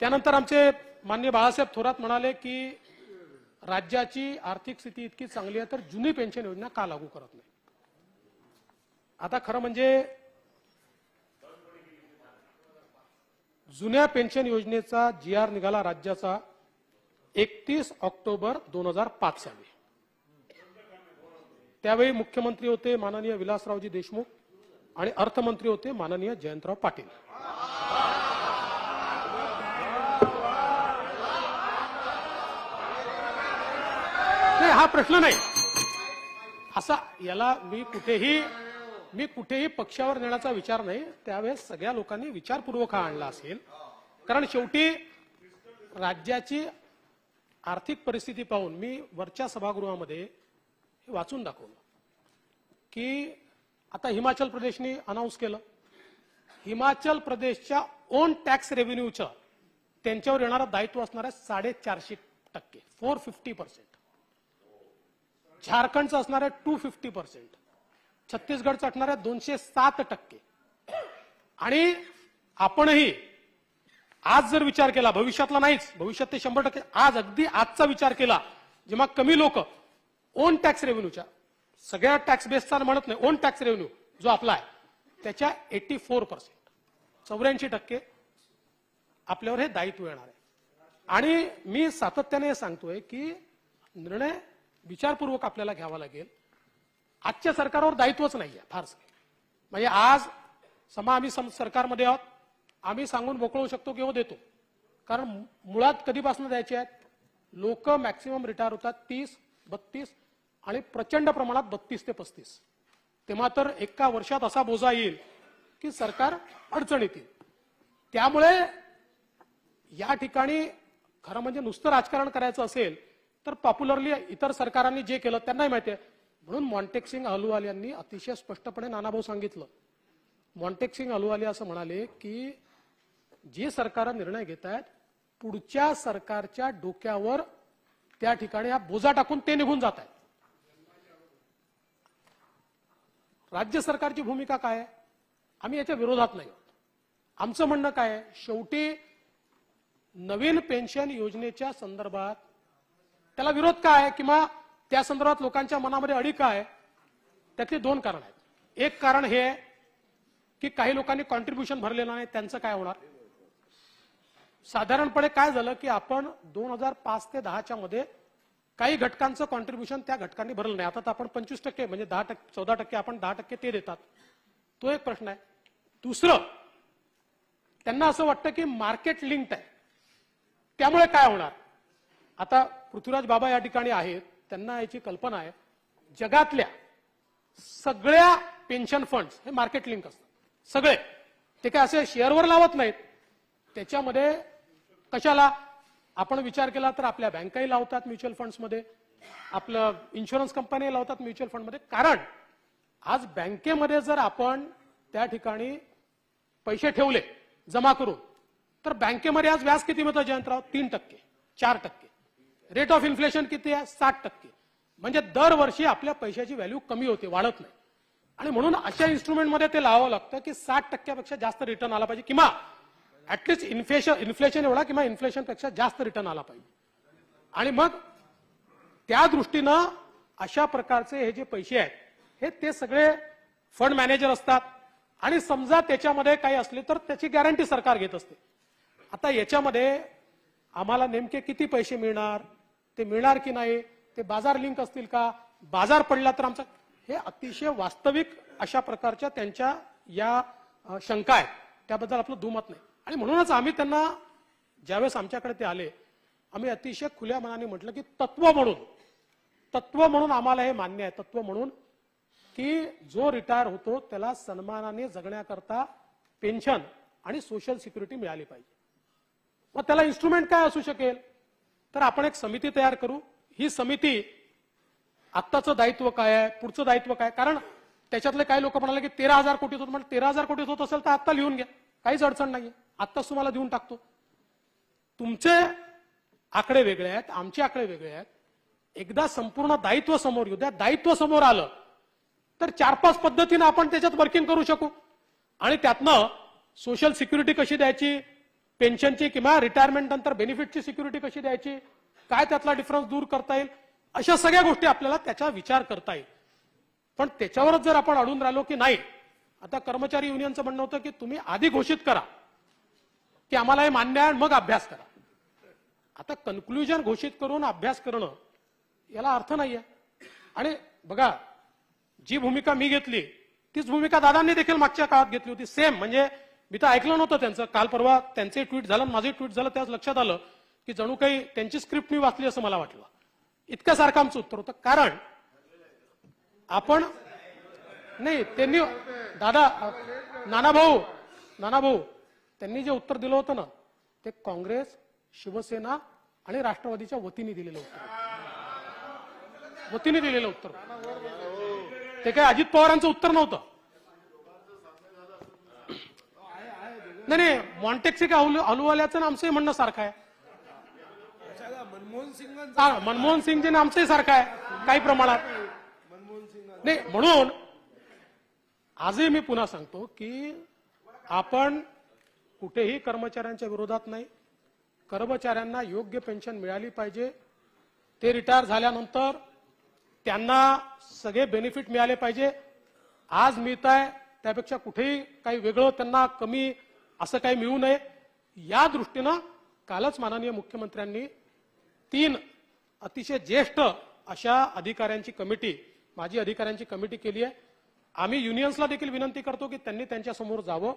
त्यानंतर आमचे मान्य बाळासाहेब थोरात म्हणाले की राज्याची आर्थिक स्थिती इतकी चांगली आहे तर जुनी पेन्शन योजना का लागू करत नाही? आता खरं म्हणजे जुन्या पेन्शन योजनेचा जी आर निघाला राज्याचा एकतीस ऑक्टोबर दोन हजार पाच साली. त्यावेळी मुख्यमंत्री होते माननीय विलासरावजी देशमुख आणि अर्थमंत्री होते माननीय जयंतराव पाटील. हा प्रश्न नाही. असा याला मी कुठेही मी कुठेही पक्षावर नेण्याचा विचार नाही. त्यावेळेस सगळ्या लोकांनी विचारपूर्वक हा आणला असेल. कारण शेवटी राज्याची आर्थिक परिस्थिती पाहून मी वरच्या सभागृहामध्ये वाचून दाखवलं की आता हिमाचल प्रदेशने अनाऊन्स केलं. हिमाचल प्रदेशच्या ओन टॅक्स रेव्हेन्यूचं त्यांच्यावर येणारं दायित्व असणार आहे साडेचारशे टक्के फोर फिफ्टी पर्सेंट झारखंडचं असणार आहे टू फिफ्टी पर्सेंट छत्तीसगडचं असणार आहे दोनशे सात टक्के. आणि आपणही आज जर विचार केला भविष्यातला नाहीच भविष्यात ते शंभर टक्के आज अगदी आजचा विचार केला जेव्हा कमी लोक ओन टॅक्स रेव्हेन्यूच्या सगळ्या टॅक्स बेसचा म्हणत नाही ओन टॅक्स रेव्हेन्यू जो आपला आहे त्याच्या एटी फोर पर्सेंट चौऱ्याऐंशी टक्के आपल्यावर हे दायित्व येणार आहे. आणि मी सातत्याने हे सांगतोय की निर्णय विचारपूर्वक आपल्याला घ्यावा लागेल. आजच्या सरकारवर दायित्वच नाही आहे फारसं. म्हणजे आज समा आम्ही सम- सरकारमध्ये आहोत. आम्ही सांगून मोकळू शकतो किंवा देतो. कारण मुळात कधीपासून द्यायचे आहेत? लोक मॅक्सिमम रिटायर होतात तीस बत्तीस आणि प्रचंड प्रमाणात बत्तीस ते पस्तीस. तेव्हा तर एका वर्षात असा बोजा येईल की सरकार अडचणीत येईल. त्यामुळे या ठिकाणी खरं म्हणजे नुसतं राजकारण करायचं असेल तर पॉप्युलरली इतर सरकारांनी जे केलं त्यांनाही माहिती आहे. म्हणून मॉन्टेक सिंग अहलुवाल यांनी अतिशय स्पष्टपणे नानाभाऊ सांगितलं. मॉन्टेक सिंग अहलुवाल असं म्हणाले की जे सरकार निर्णय घेत आहेत पुढच्या सरकारच्या डोक्यावर त्या ठिकाणी हा बोजा टाकून ते निघून जात आहेत राज्य सरकारची भूमिका काय आहे? आम्ही याच्या विरोधात नाही आहोत. आमचं म्हणणं काय आहे? शेवटी नवीन पेन्शन योजनेच्या संदर्भात त्याला विरोध काय आहे किंवा त्या संदर्भात लोकांच्या मनामध्ये अडी काय आहे त्यातली दोन कारण आहेत. एक कारण हे आहे की काही लोकांनी कॉन्ट्रीब्युशन भरलेलं नाही त्यांचं काय होणार? साधारणपणे काय झालं की आपण दोन हजार पाच ते दहाच्या मध्ये काही घटकांचं कॉन्ट्रीब्युशन त्या घटकांनी भरलं नाही. आता तर आपण पंचवीस टक्के म्हणजे दहा टक्के चौदा टक्के आपण दहा टक्के ते देतात. तो एक प्रश्न आहे. दुसरं त्यांना असं वाटतं की मार्केट लिंक्ड आहे. त्यामुळे काय होणार? आता पृथ्वीराज बाबा या ठिकाणी आहेत त्यांना याची कल्पना आहे. जगातल्या सगळ्या पेन्शन फंड्स हे मार्केट लिंक असतात. सगळे. ते काय असे शेअरवर लावत नाहीत. त्याच्यामध्ये कशाला? आपण विचार केला तर आपल्या बँकाही लावतात म्युच्युअल फंड्समध्ये आपलं इन्शुरन्स कंपनी लावतात म्युच्युअल फंडमध्ये कारण आज बँकेमध्ये जर आपण त्या ठिकाणी पैसे ठेवले जमा करून तर बँकेमध्ये आज व्याज किती मिळतं जयंतराव? तीन टक्के चार टक्के. रेट ऑफ इन्फ्लेशन किती आहे? साठ टक्के. म्हणजे दरवर्षी आपल्या पैशाची व्हॅल्यू कमी होते वाढत नाही. आणि म्हणून अशा इन्स्ट्रुमेंटमध्ये ते लावावं लागतं की साठ टक्क्यापेक्षा जास्त रिटर्न आला पाहिजे. किंवा ऍटलिस्ट इन्फ्लेशन इन्फ्लेशन एवढा किंवा इन्फ्लेशनपेक्षा जास्त रिटर्न आला पाहिजे. आणि मग त्या दृष्टीनं अशा प्रकारचे हे जे पैसे आहेत हे ते सगळे फंड मॅनेजर असतात. आणि समजा त्याच्यामध्ये काही असले तर त्याची गॅरंटी सरकार घेत असते. आता याच्यामध्ये आम्हाला नेमके किती पैसे मिळणार? ते मिळणार की नाही ते बाजार लिंक असतील का? बाजार पडला तर आमचा हे अतिशय वास्तविक अशा प्रकारच्या त्यांच्या या शंका आहेत. त्याबद्दल आपलं दुमत नाही. आणि म्हणूनच आम्ही त्यांना ज्यावेळेस आमच्याकडे ते आले आम्ही अतिशय खुल्या मनाने म्हटलं की तत्व म्हणून तत्व म्हणून आम्हाला हे मान्य आहे. तत्व म्हणून की जो रिटायर होतो त्याला सन्मानाने जगण्याकरता पेन्शन आणि सोशल सिक्युरिटी मिळाली पाहिजे. मग त्याला इन्स्ट्रुमेंट काय असू शकेल? तर आपण एक समिती तयार करू. ही समिती आत्ताचं दायित्व काय आहे? पुढचं दायित्व काय? कारण त्याच्यातले काही लोक म्हणाले की तेरा हजार कोटी होत. म्हणजे तेरा हजार कोटी होत असेल तर आत्ता लिहून घ्या. काहीच अडचण नाहीये. आत्ताच तुम्हाला देऊन टाकतो. तुमचे आकडे वेगळे आहेत. आमचे आकडे वेगळे आहेत. एकदा संपूर्ण दायित्व समोर येऊ द्या. दायित्व समोर आलं तर चार पाच पद्धतीनं आपण त्याच्यात वर्किंग करू शकू. आणि त्यातनं सोशल सिक्युरिटी कशी द्यायची? पेन्शनची किंवा रिटायरमेंट नंतर बेनिफिटची सिक्युरिटी कशी द्यायची? काय त्यातला डिफरन्स दूर करता येईल? अशा सगळ्या गोष्टी आपल्याला त्याचा विचार करता येईल. पण त्याच्यावरच जर आपण अडून राहिलो की नाही आता कर्मचारी युनियनचं म्हणणं होतं की तुम्ही आधी घोषित करा की आम्हाला हे मान्य आहे आणि मग अभ्यास करा. आता कन्क्लुजन घोषित करून अभ्यास करणं याला अर्थ नाहीये. आणि बघा जी भूमिका मी घेतली तीच भूमिका दादांनी देखील मागच्या काळात घेतली होती. सेम म्हणजे मी तर ऐकलं नव्हतं त्यांचं. काल परवा त्यांचे ट्विट झालं माझे ट्विट झालं. त्याच लक्षात आलं की जणू काही त्यांची स्क्रिप्ट मी वाचली असं मला वाटलं. इतकं सारखं आमचं उत्तर होतं. कारण आपण नाही त्यांनी दादा नाना भाऊ नाना भाऊ त्यांनी जे उत्तर दिलं होतं ना ते काँग्रेस शिवसेना आणि राष्ट्रवादीच्या वतीने दिलेलं उत्तर. वतीने दिलेलं उत्तर. ते काय अजित पवारांचं उत्तर नव्हतं. नाही नाही मॉन्टेक्सिक अहलुवाल्याचं आणि आमचंही म्हणणं सारखं आहे. मनमोहन सिंग मनमोहन सिंगचे आमचंही सारखं आहे काही प्रमाणात. मनमोहन सिंग नाही म्हणून आजही मी पुन्हा सांगतो की आपण कुठेही कर्मचाऱ्यांच्या विरोधात नाही. कर्मचाऱ्यांना योग्य पेन्शन मिळाली पाहिजे. ते रिटायर झाल्यानंतर त्यांना सगळे बेनिफिट मिळाले पाहिजे. आज मिळत आहे त्यापेक्षा कुठेही काही वेगळं त्यांना कमी असं काही मिळू नये. या दृष्टीनं कालच माननीय मुख्यमंत्र्यांनी तीन अतिशय ज्येष्ठ अशा अधिकाऱ्यांची कमिटी माजी अधिकाऱ्यांची कमिटी केली आहे. आम्ही युनियन्सला देखील विनंती करतो की त्यांनी त्यांच्यासमोर जावं.